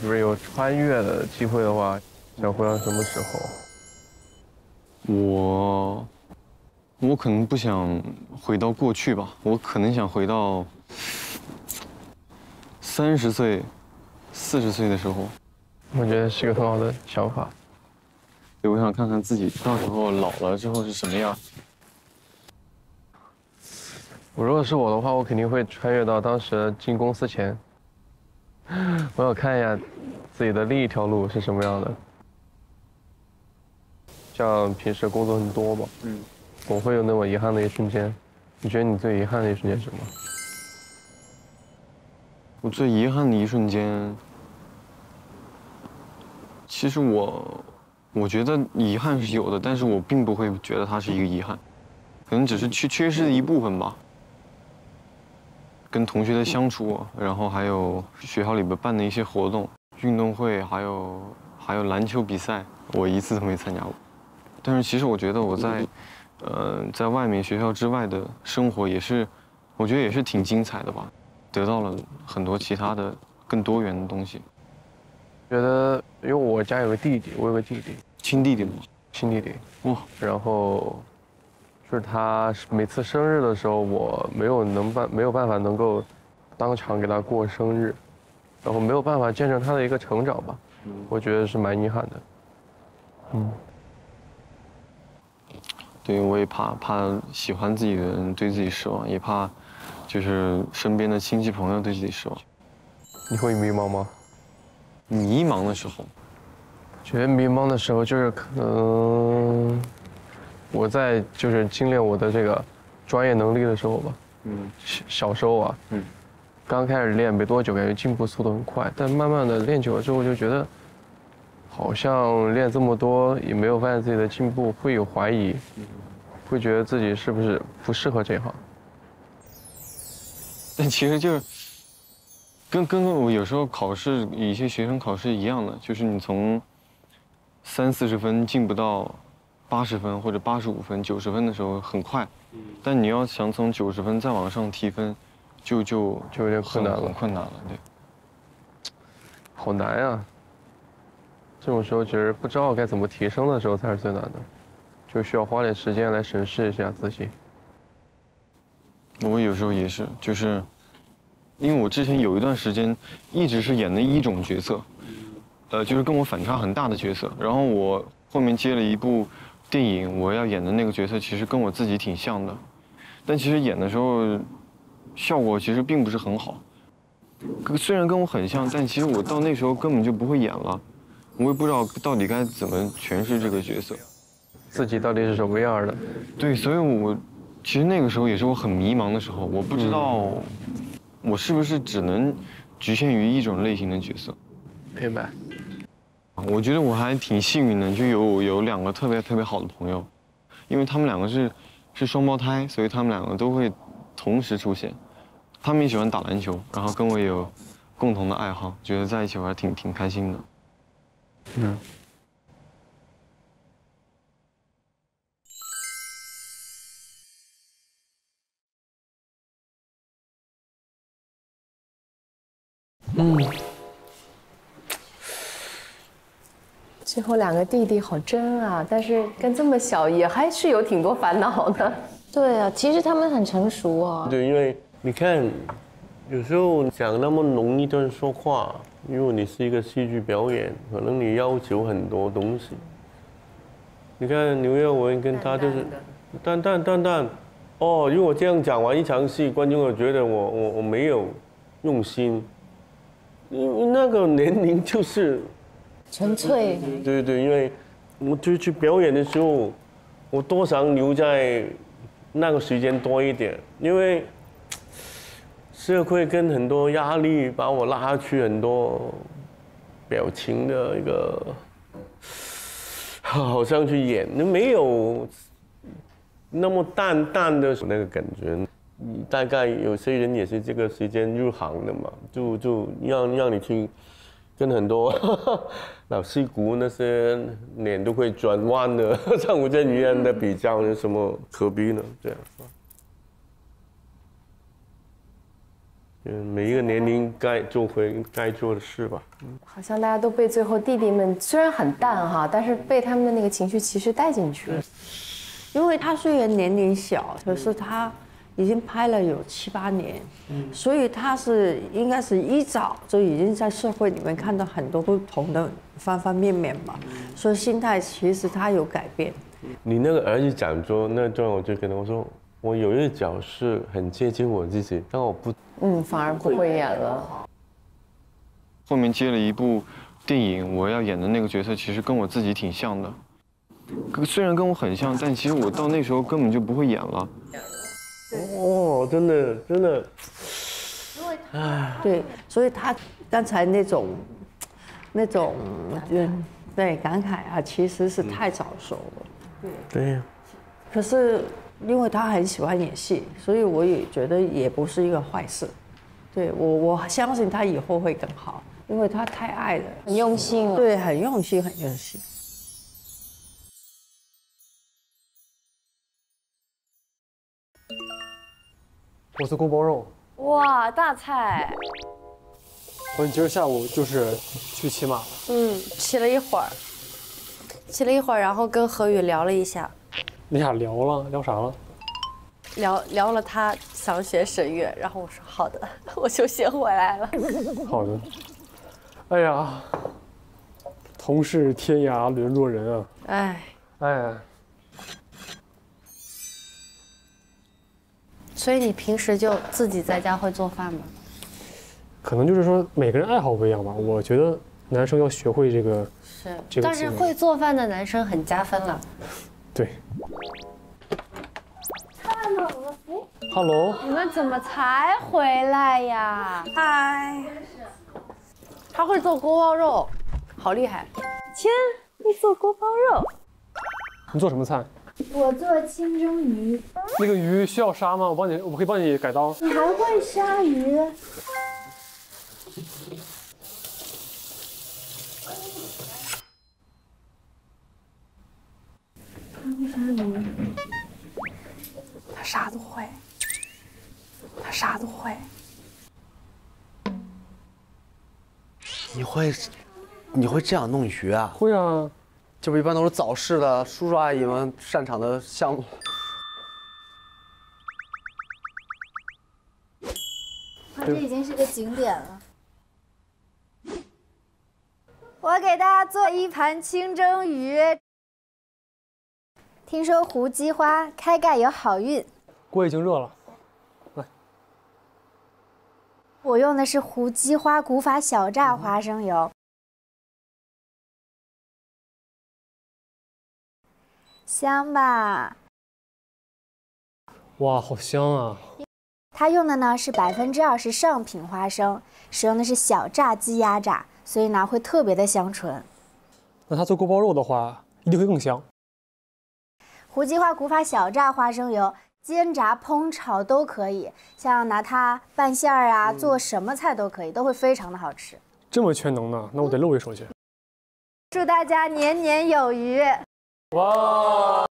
如果有穿越的机会的话，想回到什么时候？我，我可能不想回到过去吧，我可能想回到三十岁、四十岁的时候。我觉得是个很好的想法。对，我想看看自己到时候老了之后是什么样。我如果是我的话，我肯定会穿越到当时进公司前，我想看一下自己的另一条路是什么样的。像平时工作很多吧，嗯，总会有那么遗憾的一瞬间。你觉得你最遗憾的一瞬间是什么？我最遗憾的一瞬间，其实我，我觉得遗憾是有的，但是我并不会觉得它是一个遗憾，可能只是缺缺失的一部分吧。跟同学的相处，然后还有学校里边办的一些活动、运动会，还有还有篮球比赛，我一次都没参加过。但是其实我觉得我在，呃，在外面学校之外的生活也是，我觉得也是挺精彩的吧，得到了很多其他的更多元的东西。觉得因为我家有个弟弟，我有个弟弟，亲弟弟吗？亲弟弟。哇，然后，就是他每次生日的时候，我没有能办没有办法能够当场给他过生日，然后没有办法见证他的一个成长吧，我觉得是蛮遗憾的。嗯。对，我也怕怕喜欢自己的人对自己失望，也怕就是身边的亲戚朋友对自己失望。你会迷茫吗？迷茫的时候，觉得迷茫的时候就是可能我在就是精炼我的这个专业能力的时候吧。嗯。小小时候啊，嗯，刚开始练没多久，感觉进步速度很快，但慢慢的练久了之后，就觉得。好像练这么多也没有发现自己的进步，会有怀疑，会觉得自己是不是不适合这一行。但 其实就是，跟跟我有时候考试，一些学生考试一样的，就是你从三四十分进不到八十分或者八十五分、九十分的时候很快，但你要想从九十分再往上提分，就就就有点困难了，很困难了，对。好难呀。这种时候其实不知道该怎么提升的时候才是最难的，就需要花点时间来审视一下自己。我有时候也是，就是因为我之前有一段时间一直是演的一种角色，呃，就是跟我反差很大的角色。然后我后面接了一部电影，我要演的那个角色其实跟我自己挺像的，但其实演的时候效果其实并不是很好。虽然跟我很像，但其实我到那时候根本就不会演了。我也不知道到底该怎么诠释这个角色，自己到底是什么样的？对，所以我其实那个时候也是我很迷茫的时候，我不知道我是不是只能局限于一种类型的角色。明白。我觉得我还挺幸运的，就有有两个特别特别好的朋友，因为他们两个是是双胞胎，所以他们两个都会同时出现。他们也喜欢打篮球，然后跟我有共同的爱好，觉得在一起玩挺挺开心的。嗯。嗯。最后两个弟弟好真啊，但是跟这么小也还是有挺多烦恼的。对啊，其实他们很成熟啊。对，因为你看，有时候讲那么浓一段说话。因为你是一个戏剧表演，可能你要求很多东西。你看刘耀文跟他就是淡淡淡淡，哦，如果这样讲完一场戏，观众会觉得我我我没有用心。因为那个年龄就是纯粹。对对，因为我就去表演的时候，我多想留在那个时间多一点，因为。社会跟很多压力把我拉去很多表情的一个，好像去演，那没有那么淡淡的那个感觉。大概有些人也是这个时间入行的嘛，就就让让你去跟很多 老戏骨那些脸都会转弯的 像我这女人的比较，有什么可比呢？这样。嗯，每一个年龄该做回该做的事吧。好像大家都被最后弟弟们虽然很淡哈，但是被他们的那个情绪其实带进去了。因为他虽然年龄小，可是他已经拍了有七八年，所以他是应该是一早就已经在社会里面看到很多不同的方方面面吧，所以心态其实他有改变。你那个儿子讲说那段，我就跟他说，我有一个角色很接近我自己，但我不嗯，反而不会演了。后面接了一部电影，我要演的那个角色其实跟我自己挺像的，虽然跟我很像，但其实我到那时候根本就不会演了。哦，真的真的，对，所以他刚才那种那种嗯对感慨啊，其实是太早熟了。对呀，可是因为他很喜欢演戏，所以我也觉得也不是一个坏事。对我，我相信他以后会更好，因为他太爱了，很用心了。对，很用心，很用心。我是锅包肉。哇，大菜！我今儿下午就是去骑马了，嗯，骑了一会儿，骑了一会儿，然后跟何宇聊了一下，你俩聊了聊啥了？聊聊了他想学声乐，然后我说好的，我就先回来了。好的。哎呀，同是天涯沦落人啊！哎，哎，所以你平时就自己在家会做饭吗？可能就是说每个人爱好不一样吧。我觉得男生要学会这个，是，这个但是会做饭的男生很加分了。对。Hello，你们怎么才回来呀？嗨，他会做锅包肉，好厉害！亲，会做锅包肉，你做什么菜？我做清蒸鱼。那个鱼需要杀吗？我帮你，我可以帮你改刀。你还会杀鱼？他会杀鱼？他啥都会，他啥都会。你会，你会这样弄鱼啊？会啊，这不一般都是早市的叔叔阿姨们擅长的项目。哇，这已经是个景点了。我给大家做一盘清蒸鱼。听说胡姬花开盖有好运，锅已经热了。来我用的是胡姬花古法小榨花生油，香吧？哇，好香啊！它用的呢是百分之二十上品花生，使用的是小炸鸡压榨，所以呢会特别的香醇。那它做锅包肉的话，一定会更香。胡姬花古法小榨花生油，煎炸、烹炒都可以，像拿它拌馅儿啊，做什么菜都可以，都会非常的好吃。这么全能呢，那我得露一手去。祝大家年年有余！哇！